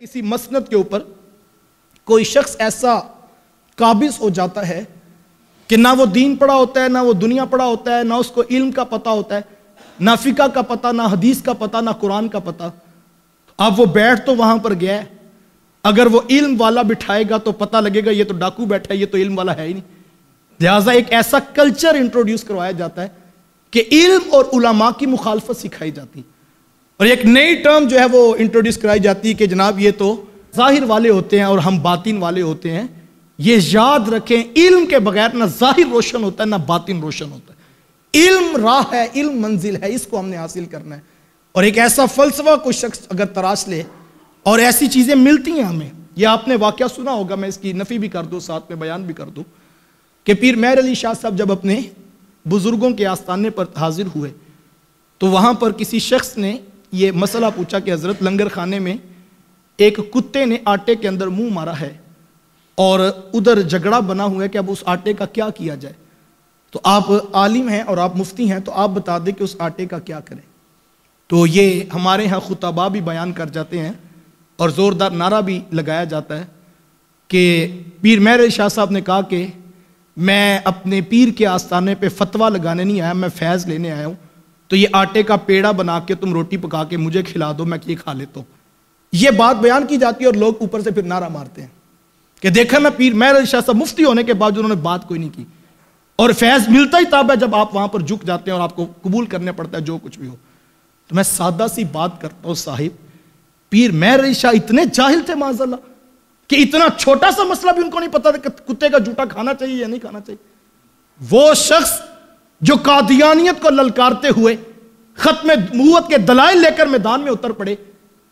کسی مسند کے اوپر کوئی شخص ایسا قابض ہو جاتا ہے کہ نہ وہ دین پڑا ہوتا ہے، نہ وہ دنیا پڑا ہوتا ہے، نہ اس کو علم کا پتہ ہوتا ہے، نہ فقہ کا پتہ، نہ حدیث کا پتہ، نہ قرآن کا پتہ۔ اب وہ بیٹھ تو وہاں پر گیا ہے۔ اگر وہ علم والا بٹھائے گا تو پتہ لگے گا یہ تو ڈاکو بیٹھا ہے، یہ تو علم والا ہے ہی نہیں۔ لہٰذا ایک ایسا کلچر انٹروڈیوس کروایا جاتا ہے کہ علم اور علماء کی مخالفت سکھائی جاتی۔ اور ایک نئی ٹرم جو ہے وہ انٹروڈیوس کرائی جاتی ہے کہ جناب یہ تو ظاہر والے ہوتے ہیں اور ہم باطن والے ہوتے ہیں۔ یہ یاد رکھیں، علم کے بغیر نہ ظاہر روشن ہوتا ہے، نہ باطن روشن ہوتا ہے۔ علم راہ ہے، علم منزل ہے، اس کو ہم نے حاصل کرنا ہے۔ اور ایک ایسا فلسفہ کوئی شخص اگر تراش لے اور ایسی چیزیں ملتی ہیں ہمیں، یہ آپ نے واقعہ سنا ہوگا، میں اس کی نفی بھی کر دوں، ساتھ میں بیان بھی کر دوں۔ کہ پیر مہر علی شاہ صاحب جب اپنے بزرگوں کے آستانے پر حاضر ہوئے، تو وہاں پر کسی شخص نے یہ مسئلہ پوچھا کہ حضرت لنگر خانے میں ایک کتے نے آٹے کے اندر منہ مارا ہے اور ادھر جھگڑا بنا ہوا ہے کہ اب اس آٹے کا کیا کیا جائے۔ تو آپ عالم ہیں اور آپ مفتی ہیں، تو آپ بتا دیں کہ اس آٹے کا کیا کریں۔ تو یہ ہمارے ہاں خطبہ بھی بیان کر جاتے ہیں اور زوردار نعرہ بھی لگایا جاتا ہے کہ پیر مہر شاہ صاحب نے کہا کہ میں اپنے پیر کے آستانے پہ فتویٰ لگانے نہیں آیا، میں فیض لینے آیا ہوں۔ تو یہ آٹے کا پیڑا بنا کے تم روٹی پکا کے مجھے کھلا دو، میں یہ کھا لیتا ہوں۔ یہ بات بیان کی جاتی ہے اور لوگ اوپر سے پھر نعرہ مارتے ہیں کہ دیکھا نا پیر مہر شاہ صاحب مفتی ہونے کے بعد انہوں نے بات کوئی نہیں کی۔ اور فیض ملتا ہی تاب ہے جب آپ وہاں پر جھک جاتے ہیں اور آپ کو قبول کرنے پڑتا ہے جو کچھ بھی ہو۔ تو میں سادہ سی بات کرتا ہوں صاحب، پیر مہر شاہ اتنے جاہل تھے معاذ اللہ کہ اتنا چھوٹا سا مسئلہ بھی ان کو نہیں پتا تھا کہ کتے کا جوٹا کھانا چاہیے یا نہیں کھانا چاہیے۔ وہ شخص جو قادیانیت کو للکارتے ہوئے ختم موت کے دلائل لے کر میدان میں اتر پڑے،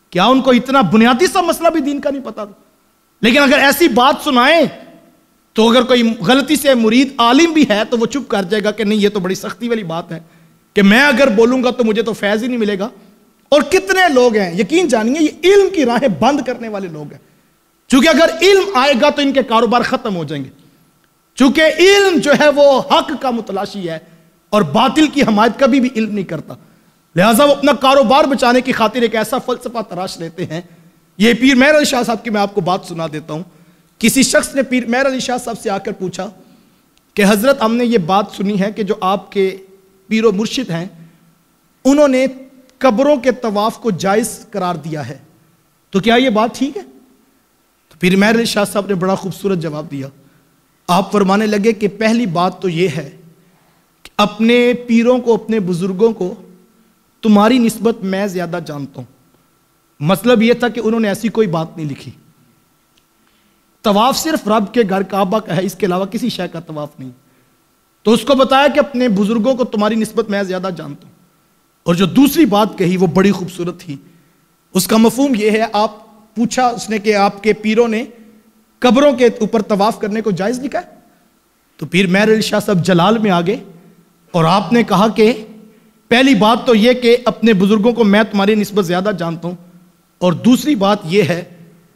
کیا ان کو اتنا بنیادی سا مسئلہ بھی دین کا نہیں پتا؟ تھا لیکن اگر ایسی بات سنائیں تو اگر کوئی غلطی سے مرید عالم بھی ہے تو وہ چپ کر جائے گا کہ نہیں، یہ تو بڑی سختی والی بات ہے کہ میں اگر بولوں گا تو مجھے تو فیض ہی نہیں ملے گا۔ اور کتنے لوگ ہیں، یقین جانیے، یہ علم کی راہیں بند کرنے والے لوگ ہیں۔ چونکہ اگر علم آئے گا تو ان کے کاروبار ختم ہو جائیں گے۔ چونکہ علم جو ہے وہ حق کا متلاشی ہے۔ اور باطل کی حمایت کبھی بھی علم نہیں کرتا۔ لہٰذا وہ اپنا کاروبار بچانے کی خاطر ایک ایسا فلسفہ تراش لیتے ہیں۔ یہ پیر مہر علی شاہ صاحب کی میں آپ کو بات سنا دیتا ہوں۔ کسی شخص نے پیر مہر علی شاہ صاحب سے آ کر پوچھا کہ حضرت ہم نے یہ بات سنی ہے کہ جو آپ کے پیر و مرشد ہیں، انہوں نے قبروں کے طواف کو جائز قرار دیا ہے۔ تو کیا یہ بات ٹھیک ہے؟ تو پیر مہر علی شاہ صاحب نے بڑا خوبصورت جواب دیا۔ آپ فرمانے لگے کہ پہلی بات تو یہ ہے اپنے پیروں کو، اپنے بزرگوں کو تمہاری نسبت میں زیادہ جانتا ہوں۔ مطلب یہ تھا کہ انہوں نے ایسی کوئی بات نہیں لکھی۔ طواف صرف رب کے گھر کعبہ کا ہے، اس کے علاوہ کسی شے کا طواف نہیں۔ تو اس کو بتایا کہ اپنے بزرگوں کو تمہاری نسبت میں زیادہ جانتا ہوں۔ اور جو دوسری بات کہی، وہ بڑی خوبصورت تھی۔ اس کا مفہوم یہ ہے، آپ پوچھا اس نے کہ آپ کے پیروں نے قبروں کے اوپر طواف کرنے کو جائز لکھا ہے؟ تو پیر مہر علی شاہ صاحب جلال میں آگے اور آپ نے کہا کہ پہلی بات تو یہ کہ اپنے بزرگوں کو میں تمہاری نسبت زیادہ جانتا ہوں۔ اور دوسری بات یہ ہے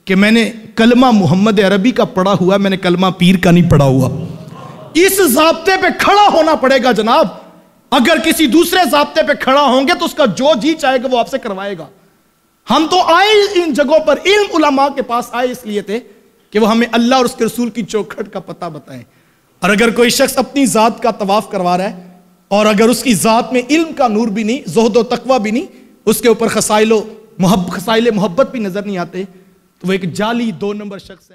کہ میں نے کلمہ محمد عربی کا پڑھا ہوا میں نے کلمہ پیر کا نہیں پڑھا ہوا۔ اس ضابطے پہ کھڑا ہونا پڑے گا جناب۔ اگر کسی دوسرے ضابطے پہ کھڑا ہوں گے تو اس کا جو جی چاہے گا، وہ آپ سے کروائے گا۔ ہم تو آئے ان جگہوں پر، علم علماء کے پاس آئے اس لیے تھے کہ وہ ہمیں اللہ اور اس کے رسول کی چوکھٹ کا پتہ بتائیں۔ اور اگر کوئی شخص اپنی ذات کا طواف کروا رہا ہے اور اگر اس کی ذات میں علم کا نور بھی نہیں، زہد و تقوی بھی نہیں، اس کے اوپر خسائل و محب خسائل محبت بھی نظر نہیں آتے، تو وہ ایک جعلی دو نمبر شخص ہے۔